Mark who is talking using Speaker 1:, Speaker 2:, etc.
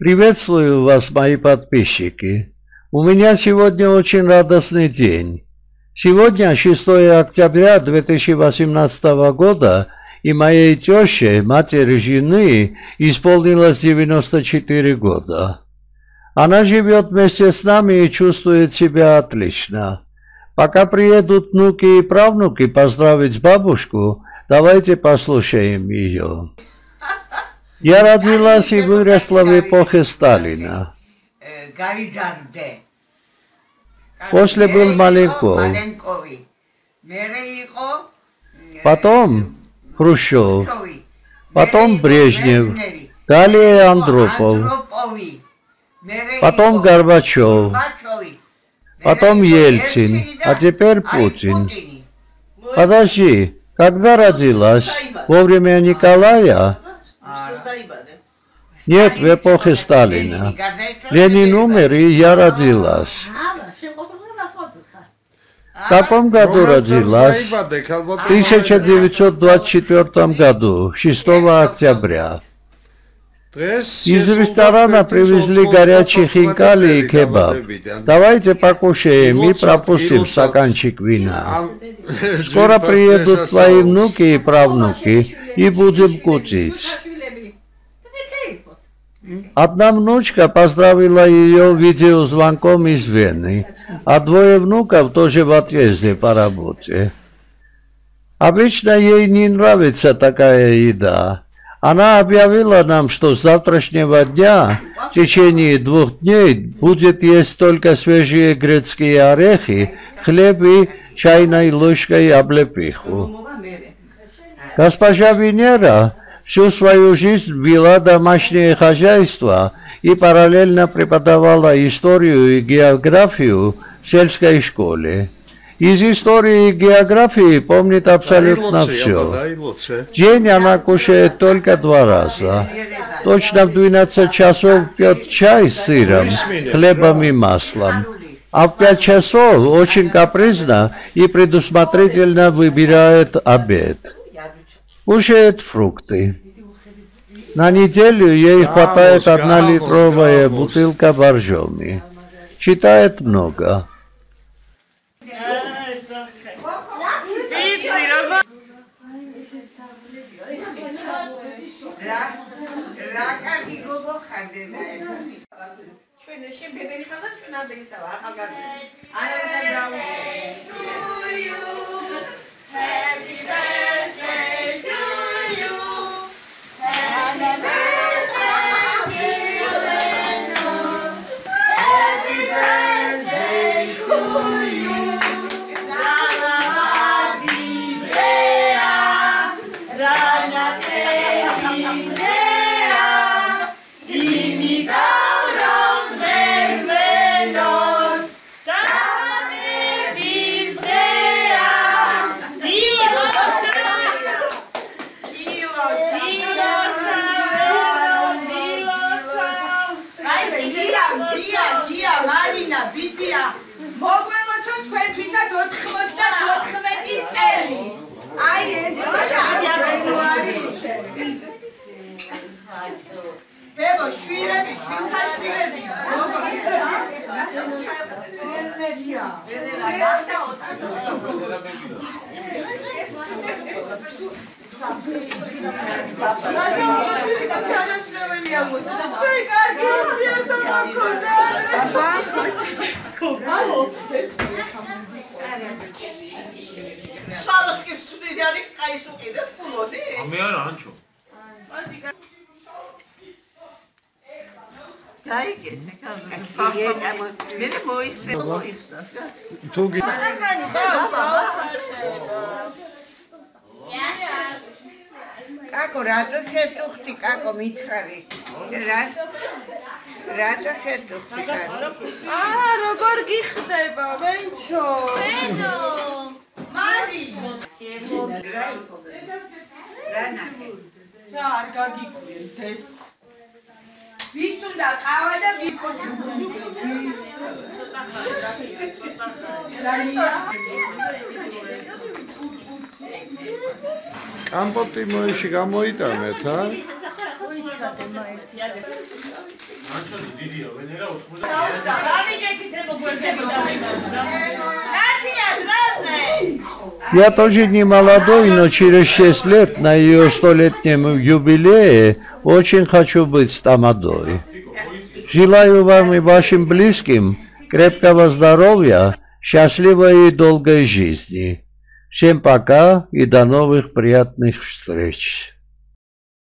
Speaker 1: Приветствую вас, мои подписчики. У меня сегодня очень радостный день. Сегодня 6 октября 2018 года и моей теще, матери жены, исполнилось 94 года. Она живет вместе с нами и чувствует себя отлично. Пока приедут внуки и правнуки поздравить бабушку, давайте послушаем ее. Я родилась и выросла в эпохе Сталина. После был Маленков. Потом Хрущев. Потом Брежнев. Далее Андропов. Потом Горбачев. Потом Ельцин. А теперь Путин. Подожди, когда родилась? Во время Николая? Нет, в эпохе Сталина. Ленин умер, и я родилась. В каком году родилась? В 1924 году, 6 октября. Из ресторана привезли горячие хинкали и кебаб. Давайте покушаем и пропустим стаканчик вина. Скоро приедут твои внуки и правнуки, и будем кутить. Одна внучка поздравила ее видеозвонком из Вены, а двое внуков тоже в отъезде по работе. Обычно ей не нравится такая еда. Она объявила нам, что с завтрашнего дня в течение двух дней будет есть только свежие грецкие орехи, хлеб и чайной ложкой облепиху. Госпожа Венера Всю свою жизнь вела домашнее хозяйство и параллельно преподавала историю и географию в сельской школе. Из истории и географии помнит абсолютно все. День она кушает только два раза. Точно в 12 часов пьет чай с сыром, хлебом и маслом. А в 5 часов очень капризно и предусмотрительно выбирает обед кушает фрукты. На неделю ей хватает одна литровая бутылка боржоми. Читает много.
Speaker 2: ჩვენ ბებერი ხარ და ჩვენ ადრესაა ახალგაზრდა. აი რა დაუ. Happy birthday
Speaker 3: სვალოსკებს თუ დიდი არის, აი სუკიდეთ ფულოდი?
Speaker 4: მე არა, ანჩო.
Speaker 3: გაიგეთ ხა მე მოიხსე მოიხსნას
Speaker 1: თუ გი
Speaker 3: კაკო რატო შეტუხტი კაკო მითხარი რა რატო შეტუხტი კაკო
Speaker 2: აა როგორ გიხდება ვენჩო
Speaker 5: ბენო
Speaker 3: მარი
Speaker 2: რა არ გაგიკვირდეს
Speaker 3: ვის უნდა ყავა და ვიკოს
Speaker 1: კამპოტი მოიში გამოიტანეთ, ა?
Speaker 4: ვიცადე მაერთი. მანჩოზე დიდია, ვენერა 80.
Speaker 3: გამიჯექით ემოგვერდებოდა. ნათია, რაზნე? ხო.
Speaker 1: Я тоже не молодой, но через 6 лет на ее столетнем юбилее очень хочу быть тамадой. Желаю вам и вашим близким крепкого здоровья, счастливой и долгой жизни. Всем пока и до новых приятных встреч.